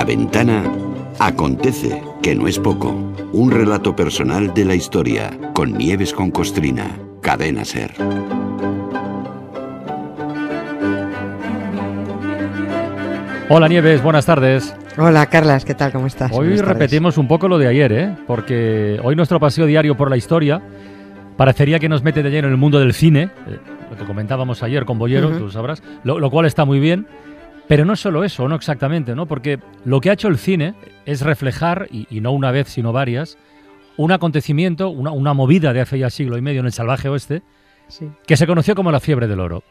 la ventana acontece, que no es poco. Un relato personal de la historia, con Nieves con Costrina, cadena ser. Hola Nieves, buenas tardes. Hola Carlas, ¿qué tal? ¿Cómo estás? Hoy repetimos un poco lo de ayer, ¿eh? porque hoy nuestro paseo diario por la historia parecería que nos mete de lleno en el mundo del cine, eh, lo que comentábamos ayer con Bollero, tú sabrás, lo, cual está muy bien, pero no solo eso, no exactamente, ¿no? porque lo que ha hecho el cine es reflejar, y, no una vez sino varias, un acontecimiento, una, movida de hace ya siglo y medio en el salvaje oeste, que se conoció como la fiebre del oro.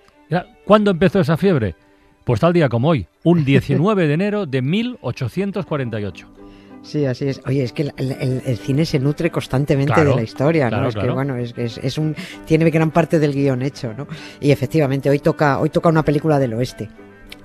¿Cuándo empezó esa fiebre? Pues tal día como hoy, un 19 de enero de 1848. Sí, así es. Oye, es que el, cine se nutre constantemente de la historia, ¿no? es que bueno, es, es, un tiene gran parte del guion hecho, ¿no? Y efectivamente hoy toca hoy toca una película del oeste.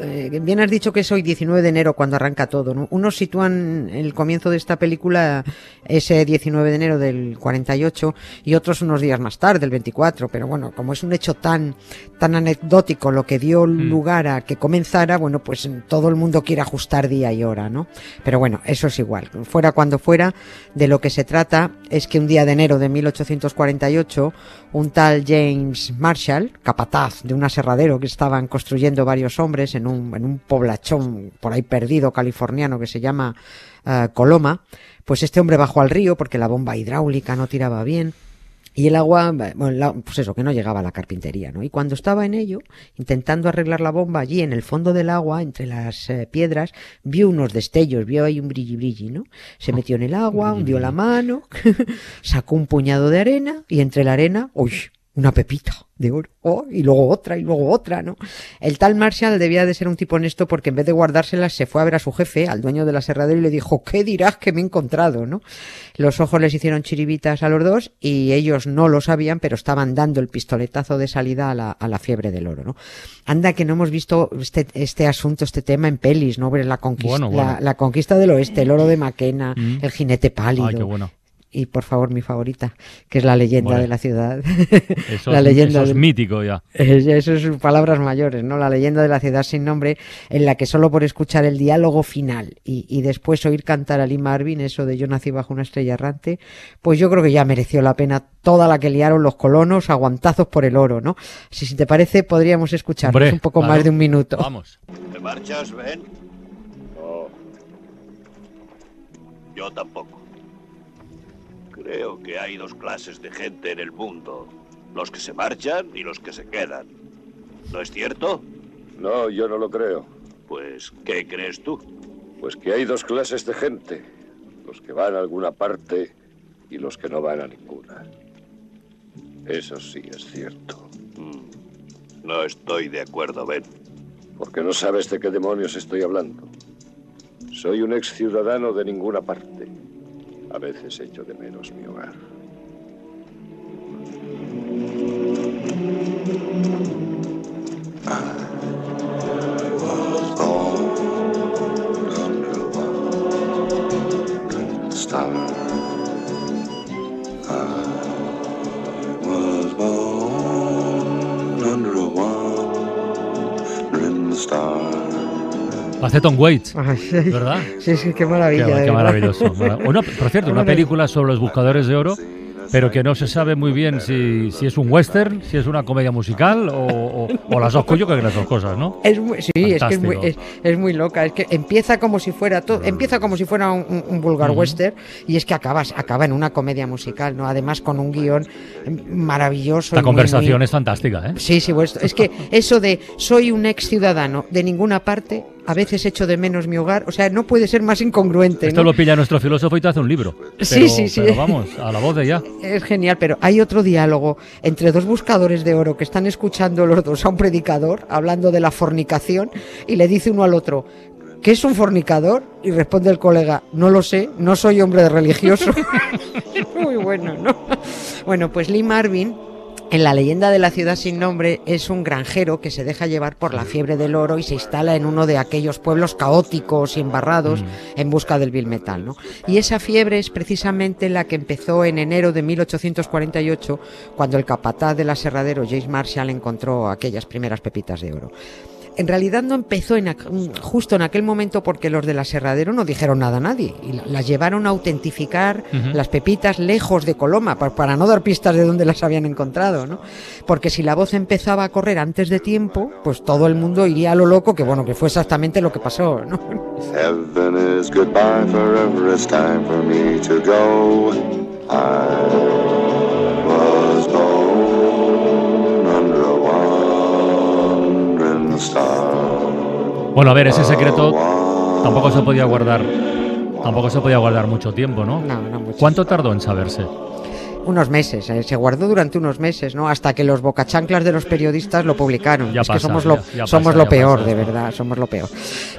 eh, bien has dicho que es hoy 19 de enero cuando arranca todo. ¿no? Unos sitúan el comienzo de esta película ese 19 de enero del 48 y otros unos días más tarde, el 24. Pero bueno, como es un hecho tan, tan anecdótico lo que dio mm. lugar a que comenzara, bueno, pues todo el mundo quiere ajustar día y hora, ¿no? Pero bueno, eso es igual. Fuera cuando fuera, de lo que se trata es que un día de enero de 1848, un tal James Marshall, capataz de un aserradero que estaban construyendo varios hombres en un, en un poblachón por ahí perdido californiano que se llama eh, Coloma, pues este hombre bajó al río porque la bomba hidráulica no tiraba bien y el agua, bueno, pues eso, que no llegaba a la carpintería, ¿no? Y cuando estaba en ello, intentando arreglar la bomba allí en el fondo del agua, entre las eh, piedras, vio unos destellos, vio ahí un brilli brilli, ¿no? Se metió en el agua, hundió la mano, sacó un puñado de arena y entre la arena, ¡uy! Una pepita de oro, oh, y luego otra, y luego otra, ¿no? El tal Marshall debía de ser un tipo honesto porque en vez de guardárselas se fue a ver a su jefe, al dueño de la serradera, y le dijo, ¿qué dirás que me he encontrado, no? Los ojos les hicieron chiribitas a los dos y ellos no lo sabían, pero estaban dando el pistoletazo de salida a la, a la fiebre del oro, ¿no? Anda que no hemos visto este, este asunto, este tema en pelis, ¿no? La conquista, La, conquista del oeste, el oro de Maquena, mm. el jinete pálido. Ay, qué bueno y por favor mi favorita, que es la leyenda de la ciudad. Eso, la leyenda es mítico ya. Eso es palabras mayores, ¿no? La leyenda de la ciudad sin nombre, en la que solo por escuchar el diálogo final y, después oír cantar a Lee Marvin, eso de yo nací bajo una estrella errante, pues yo creo que ya mereció la pena toda la que liaron los colonos aguantazos por el oro, ¿no? Si, si te parece, podríamos escuchar un poco más de un minuto. Vamos. ¿Te marchas, Ben? No. Yo tampoco. Creo que hay dos clases de gente en el mundo. Los que se marchan y los que se quedan. ¿No es cierto? No, yo no lo creo. Pues, ¿qué crees tú? Pues que hay dos clases de gente. Los que van a alguna parte y los que no van a ninguna. Eso sí es cierto. Mm. No estoy de acuerdo, Ben. Porque no sabes de qué demonios estoy hablando. Soy un ex ciudadano de ninguna parte. A veces echo de menos mi hogar. Hace Tom Waits, ¿verdad? Sí, sí, qué maravilla. Qué, qué maravilloso. por cierto, una película sobre los buscadores de oro pero que no se sabe muy bien si, si es un western, si es una comedia musical o, o, las dos, yo creo que las dos cosas, ¿no? Es muy, sí, es que es muy, es, muy, loca, es que empieza como si fuera todo, empieza como si fuera un, vulgar western y es que acabas, acaba en una comedia musical, ¿no? Además con un guion maravilloso. La conversación es fantástica, ¿eh? Sí, sí, pues, es que eso de soy un ex ciudadano de ninguna parte a veces echo de menos mi hogar. O sea, no puede ser más incongruente. Esto lo pilla nuestro filósofo y te hace un libro. sí, sí, sí. Pero vamos, a la voz de ya. Es genial, pero hay otro diálogo entre dos buscadores de oro que están escuchando los dos a un predicador hablando de la fornicación y le dice uno al otro, ¿qué es un fornicador? Y responde el colega, no lo sé, no soy hombre de religioso. Muy bueno, ¿no? Bueno, pues Lee Marvin en la leyenda de la ciudad sin nombre es un granjero que se deja llevar por la fiebre del oro y se instala en uno de aquellos pueblos caóticos y embarrados mm. en busca del bill metal. ¿no? Y esa fiebre es precisamente la que empezó en enero de 1848 cuando el capataz del aserradero James Marshall encontró aquellas primeras pepitas de oro. En realidad no empezó en justo en aquel momento porque los del aserradero no dijeron nada a nadie y las llevaron a autentificar las pepitas lejos de Coloma para, no dar pistas de dónde las habían encontrado, ¿no? Porque si la voz empezaba a correr antes de tiempo, pues todo el mundo iría a lo loco, que bueno, que fue exactamente lo que pasó, ¿no? Bueno, a ver, ese secreto tampoco se podía guardar, tampoco se podía guardar mucho tiempo, ¿no? No, no mucho. ¿Cuánto tardó en saberse? Unos meses, eh, se guardó durante unos meses, ¿no? Hasta que los bocachanclas de los periodistas lo publicaron. Ya es que somos lo, somos lo peor, de verdad, somos lo peor.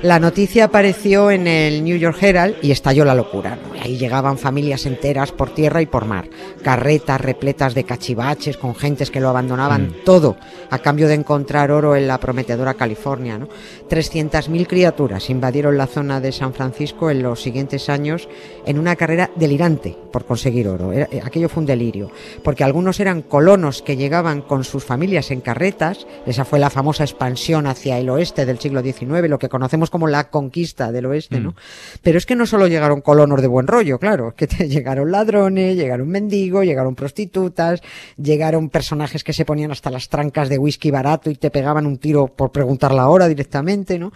La noticia apareció en el New York Herald y estalló la locura. Ahí llegaban familias enteras por tierra y por mar, carretas repletas de cachivaches con gentes que lo abandonaban mm. todo a cambio de encontrar oro en la prometedora California, ¿no? 300.000 criaturas invadieron la zona de San Francisco en los siguientes años en una carrera delirante por conseguir oro. Eh, aquello fue un delirio, porque algunos eran colonos que llegaban con sus familias en carretas, esa fue la famosa expansión hacia el oeste del siglo XIX, lo que conocemos como la conquista del oeste, ¿no? Mm. Pero es que no solo llegaron colonos de buen rollo, claro, que llegaron ladrones, llegaron mendigos, llegaron prostitutas, llegaron personajes que se ponían hasta las trancas de whisky barato y te pegaban un tiro por preguntar la hora directamente, ¿no?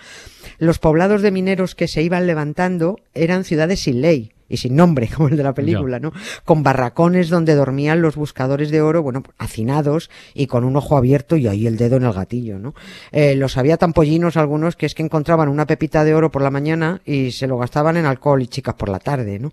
Los poblados de mineros que se iban levantando eran ciudades sin ley, y sin nombre, como el de la película, ¿no? Con barracones donde dormían los buscadores de oro, bueno, hacinados y con un ojo abierto y ahí el dedo en el gatillo, ¿no? Eh, los había tan pollinos algunos que es que encontraban una pepita de oro por la mañana y se lo gastaban en alcohol y chicas por la tarde, ¿no?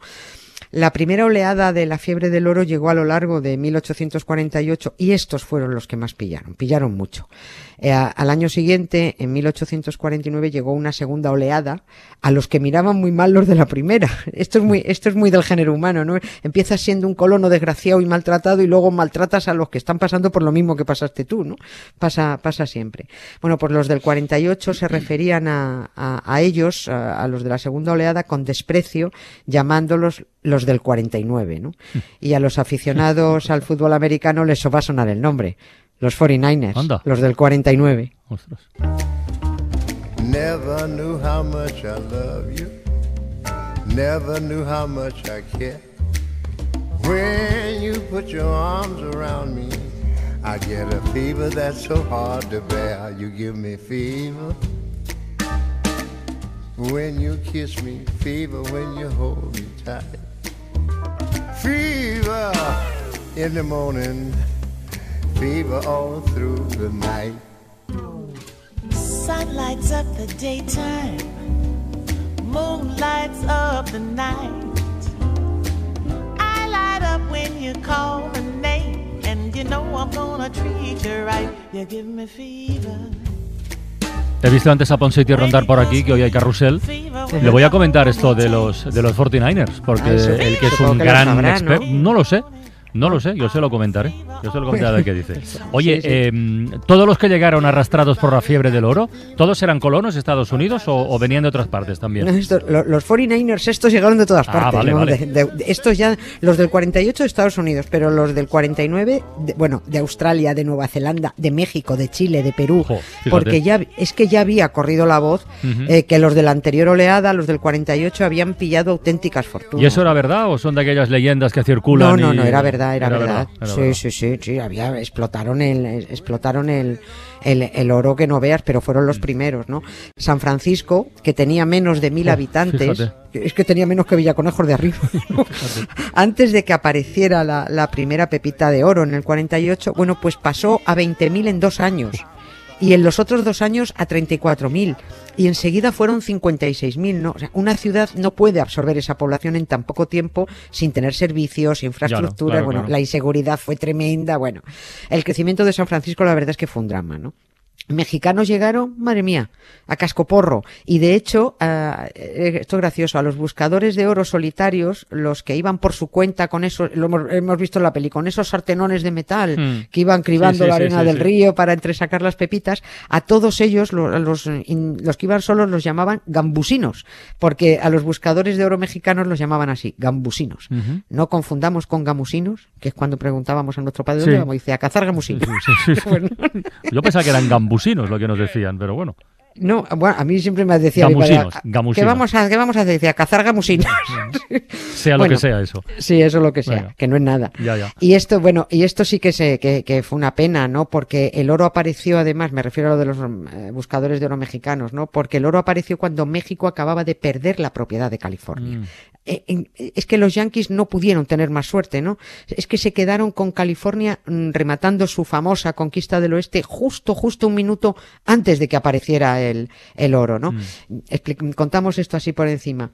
La primera oleada de la fiebre del oro llegó a lo largo de 1848 y estos fueron los que más pillaron, pillaron mucho. Eh, al año siguiente, en 1849, llegó una segunda oleada a los que miraban muy mal los de la primera. Esto es muy, esto es muy del género humano, ¿no? Empiezas siendo un colono desgraciado y maltratado y luego maltratas a los que están pasando por lo mismo que pasaste tú, ¿no? Pasa, pasa siempre. Bueno, pues los del 48 se referían a, a, ellos, a, los de la segunda oleada, con desprecio, llamándolos los del 49, ¿no? Y a los aficionados al fútbol americano les va a sonar el nombre. Los 49ers, los del 49. Ostras. Never knew how much I love you. Never knew how much I care. When you put your arms around me, I get a fever that's so hard to bear. You give me fever. When you kiss me, fever when you hold me tight. In the morning fever all through the night. Sun lights up the daytime, moon lights up the night. I light up when you call my name, and you know I'm gonna treat you right. You give me fever. He visto antes a Ponce rondar por aquí, que hoy hay carrusel. Le voy a comentar esto de los de los 49ers, porque ah, el que es un gran experto, ¿no? lo sé, no lo sé, yo se lo comentaré. Yo se lo comentaré a ver qué dice. Oye, em, ¿todos los que llegaron arrastrados por la fiebre del oro, todos eran colonos de Estados Unidos o, venían de otras partes también? los 49ers estos llegaron de todas ah, partes. estos ya, los del 48 de Estados Unidos, pero los del 49, bueno, de Australia, de Nueva Zelanda, de México, de Chile, de Perú, porque ya es que ya había corrido la voz eh, que los de la anterior oleada, los del 48, habían pillado auténticas fortunas. ¿Y eso era verdad o son de aquellas leyendas que circulan? No, no, no, era verdad era, verdad. sí, sí, sí, sí, había, explotaron el, explotaron el, el, oro que no veas, pero fueron los mm. primeros, ¿no? San Francisco, que tenía menos de mil habitantes, es que tenía menos que Villaconejos de arriba. Antes de que apareciera la, la primera pepita de oro en el 48, bueno, pues pasó a 20.000 en dos años y en los otros dos años a 34.000 y enseguida fueron 56.000. ¿no? O sea, una ciudad no puede absorber esa población en tan poco tiempo sin tener servicios, infraestructuras. bueno, la inseguridad fue tremenda. Bueno, el crecimiento de San Francisco la verdad es que fue un drama, ¿no? Mexicanos llegaron, madre mía, a cascoporro. Y de hecho, eh, esto es gracioso, a los buscadores de oro solitarios, los que iban por su cuenta con eso, lo hemos, visto en la peli, con esos sartenones de metal hmm. que iban cribando la arena del río para entresacar las pepitas, a todos ellos, los, los, que iban solos, los llamaban gambusinos, porque a los buscadores de oro mexicanos los llamaban así, gambusinos. No confundamos con gamusinos, que es cuando preguntábamos a nuestro padre, como dice, a cazar gamusinos. Yo pensaba que eran gambusinos lo que nos decían, pero bueno. No, bueno, a mí siempre me decía gamusinos, ¿qué vamos a, qué vamos a hacer? Decía, cazar gamusinos. sea lo que sea eso. Sí, eso lo que sea, que no es nada. Y esto, bueno, y esto sí que, se, que, fue una pena, ¿no? Porque el oro apareció, además, me refiero a lo de los eh, buscadores de oro mexicanos, ¿no? Porque el oro apareció cuando México acababa de perder la propiedad de California. Mm. Eh, es que los yanquis no pudieron tener más suerte, ¿no? Es que se quedaron con California mm, rematando su famosa conquista del oeste justo, justo un minuto antes de que apareciera el, el oro, ¿no? Mm. Contamos esto así por encima.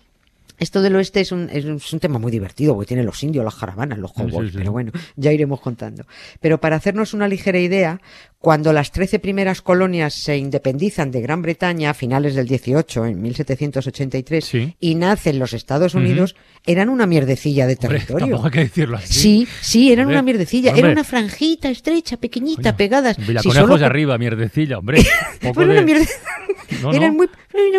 Esto del oeste es un, es un, tema muy divertido, porque tiene los indios, las caravanas, los cowboys, pero bueno, ya iremos contando. Pero para hacernos una ligera idea, cuando las trece primeras colonias se independizan de Gran Bretaña a finales del 18, en 1783, y nacen los Estados Unidos, eran una mierdecilla de territorio. hay que decirlo así. Sí, sí, eran una mierdecilla. Era una franjita estrecha, pequeñita, pegadas. Villaconejos de arriba, mierdecilla, hombre. una eran, Muy,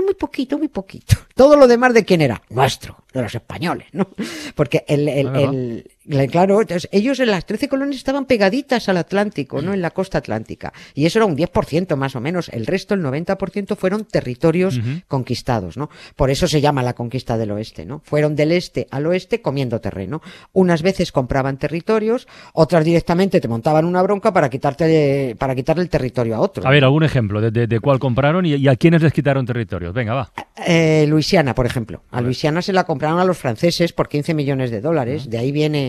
muy poquito, muy poquito. Todo lo demás de quién era? Nuestro, de los españoles, ¿no? Porque el, el Claro, ellos en las 13 colonias estaban pegaditas al Atlántico, ¿no? En la costa atlántica. Y eso era un 10% más o menos. El resto, el 90%, fueron territorios conquistados, ¿no? Por eso se llama la conquista del oeste, ¿no? Fueron del este al oeste comiendo terreno. Unas veces compraban territorios, otras directamente te montaban una bronca para quitarte, para quitarle el territorio a otro. A ver, algún ejemplo de, cuál compraron y, a quiénes les quitaron territorios. Venga, va. Eh, Luisiana, por ejemplo. A Luisiana se la compraron a los franceses por 15 millones de dólares. De ahí viene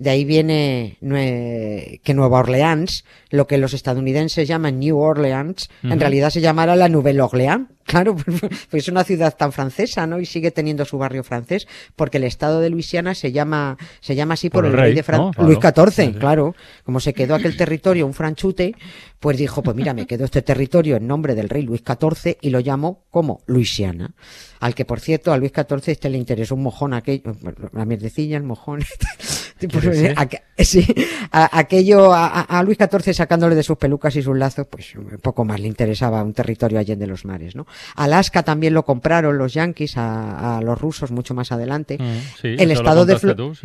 de ahí viene que Nueva Orleans, lo que los estadounidenses llaman New Orleans, en realidad se llamará la Nouvelle Orleans. Claro, pues, pues es una ciudad tan francesa, ¿no? Y sigue teniendo su barrio francés, porque el estado de Luisiana se llama, se llama así por, el, rey, de Francia, Luis XIV, claro. Como se quedó aquel territorio un franchute, pues dijo, pues mira, me quedo este territorio en nombre del rey Luis XIV y lo llamo como Luisiana. Al que, por cierto, a Luis XIV este le interesó un mojón aquello, la mierdecilla, el mojón. Pues, sí, aquello a, Luis XIV sacándole de sus pelucas y sus lazos, pues poco más le interesaba un territorio allí de los mares, ¿no? Alaska también lo compraron los yanquis a, los rusos mucho más adelante. Mm, el estado de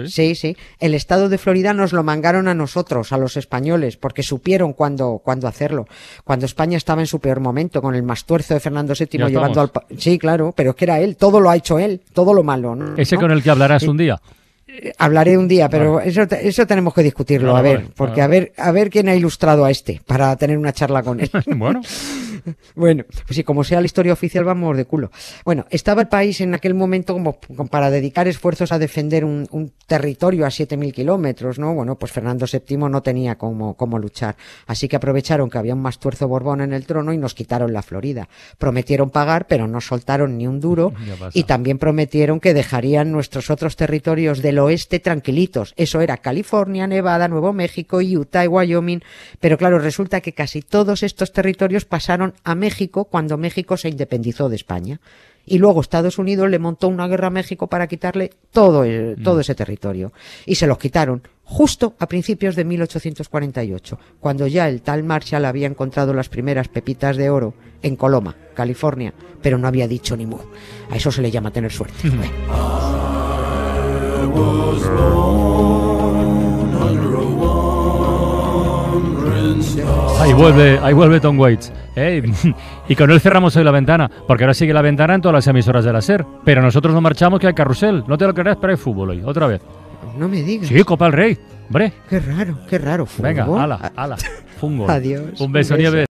¿sí? ¿sí? el estado de Florida nos lo mangaron a nosotros, a los españoles, porque supieron cuándo, cuándo hacerlo. Cuando España estaba en su peor momento, con el mastuerzo de Fernando VII llevando al... Sí, claro, pero es que era él, todo lo ha hecho él, todo lo malo. Ese con el que hablarás un día hablaré un día, pero eso, eso tenemos que discutirlo, a ver, porque a ver, a ver quién ha ilustrado a este para tener una charla con él. bueno. bueno, pues sí, como sea la historia oficial, vamos de culo. Bueno, estaba el país en aquel momento como, para dedicar esfuerzos a defender un, territorio a 7.000 kilómetros, ¿no? Bueno, pues Fernando VII no tenía cómo, cómo luchar. Así que aprovecharon que había un más tuerzo Borbón en el trono y nos quitaron la Florida. Prometieron pagar, pero no soltaron ni un duro. Y también prometieron que dejarían nuestros otros territorios del oeste tranquilitos. Eso era California, Nevada, Nuevo México, Utah y Wyoming. Pero claro, resulta que casi todos estos territorios pasaron a México cuando México se independizó de España. Y luego Estados Unidos le montó una guerra a México para quitarle todo, todo mm. ese territorio. Y se los quitaron justo a principios de 1848, cuando ya el tal Marshall había encontrado las primeras pepitas de oro en Coloma, California, pero no había dicho ni mu. A eso se le llama tener suerte. Ahí vuelve, ahí vuelve Tom Waits. y con él cerramos hoy la ventana, porque ahora sigue la ventana en todas las emisoras de la SER. Pero nosotros no marchamos que hay carrusel. No te lo creas, pero hay fútbol hoy, otra vez. No me digas. Sí, Copa del Rey. Hombre. Qué raro, qué raro. Venga, ala, ala. Fungo. Adiós. Un beso, Nieves.